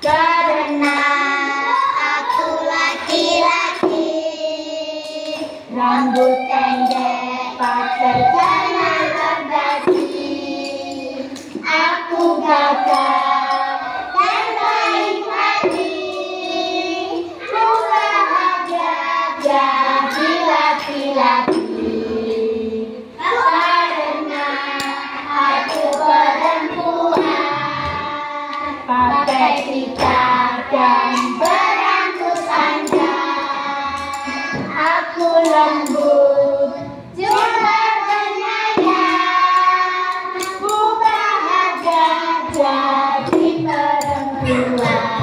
Karena aku laki-laki Rambut pendek pakai celana bagasi Aku gagah laki-laki Pita dan berambut panjang Aku lembut juga penyayang. Ku bahagia jadi perempuan